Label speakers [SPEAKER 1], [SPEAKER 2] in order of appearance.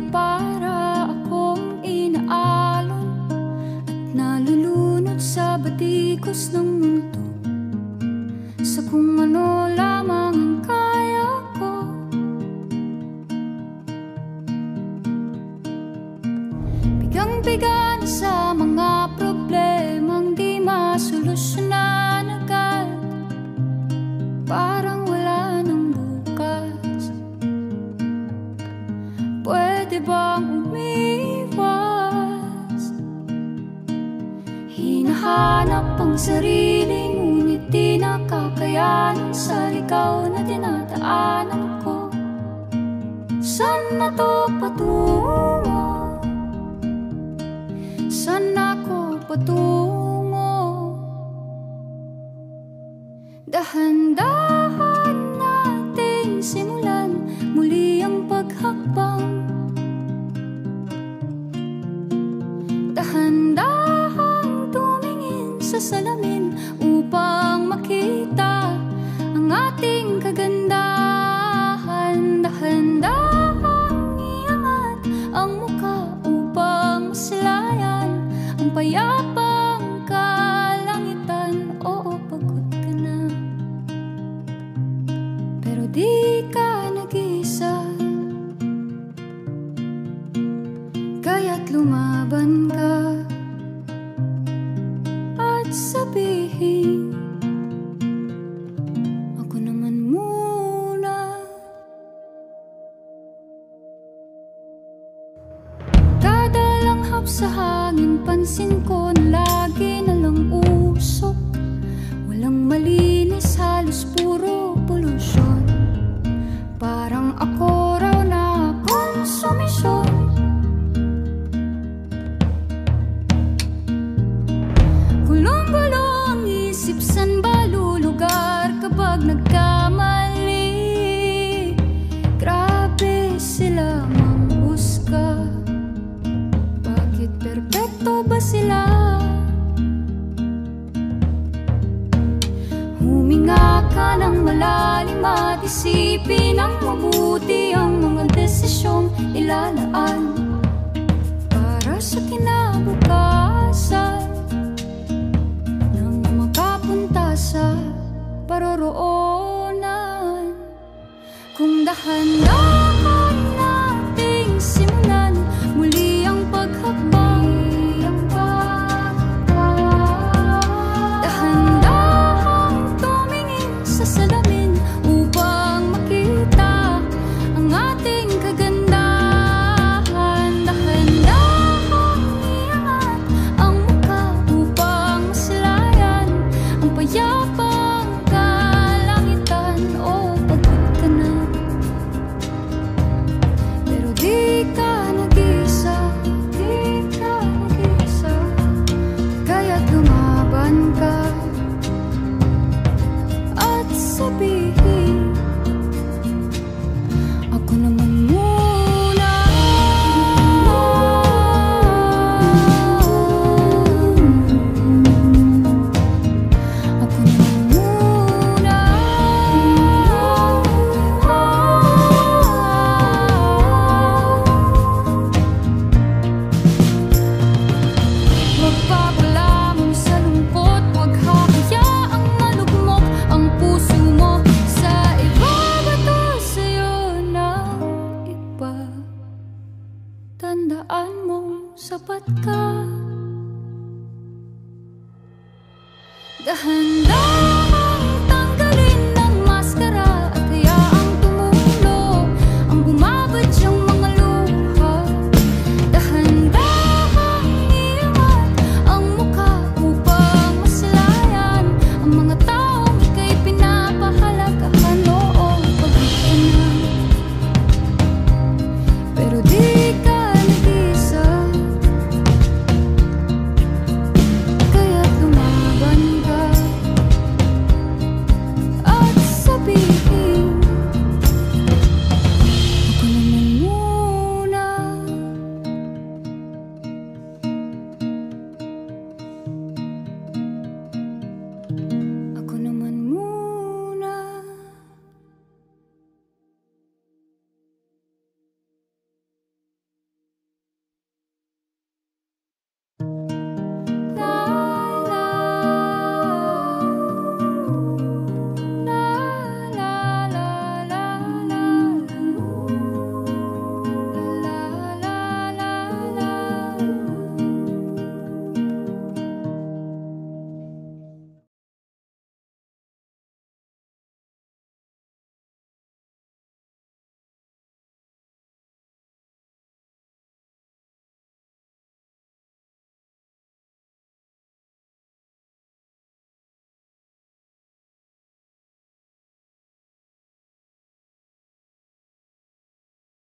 [SPEAKER 1] para akong inaalon At nalulunod sa batikos ng Hinahanap ang sarili Ngunit di nakakayanan Sa ligaw na dinadaanan ko San na to patungo? San ako patungo? Dahan-dahan Kaya't lumaban ka. At sabihin Ako naman muna. Dadalanghap sa hangin Pansin ko na lagi Bakit perpekto ba sila? Huminga ka ng malalim at isipin ang mabuti ang mga desisyong ilalaan Para sa kinabukasan Nang makapunta sa paroroonan Kung dahan Tandaan mong sapat ka. Dahan-dahan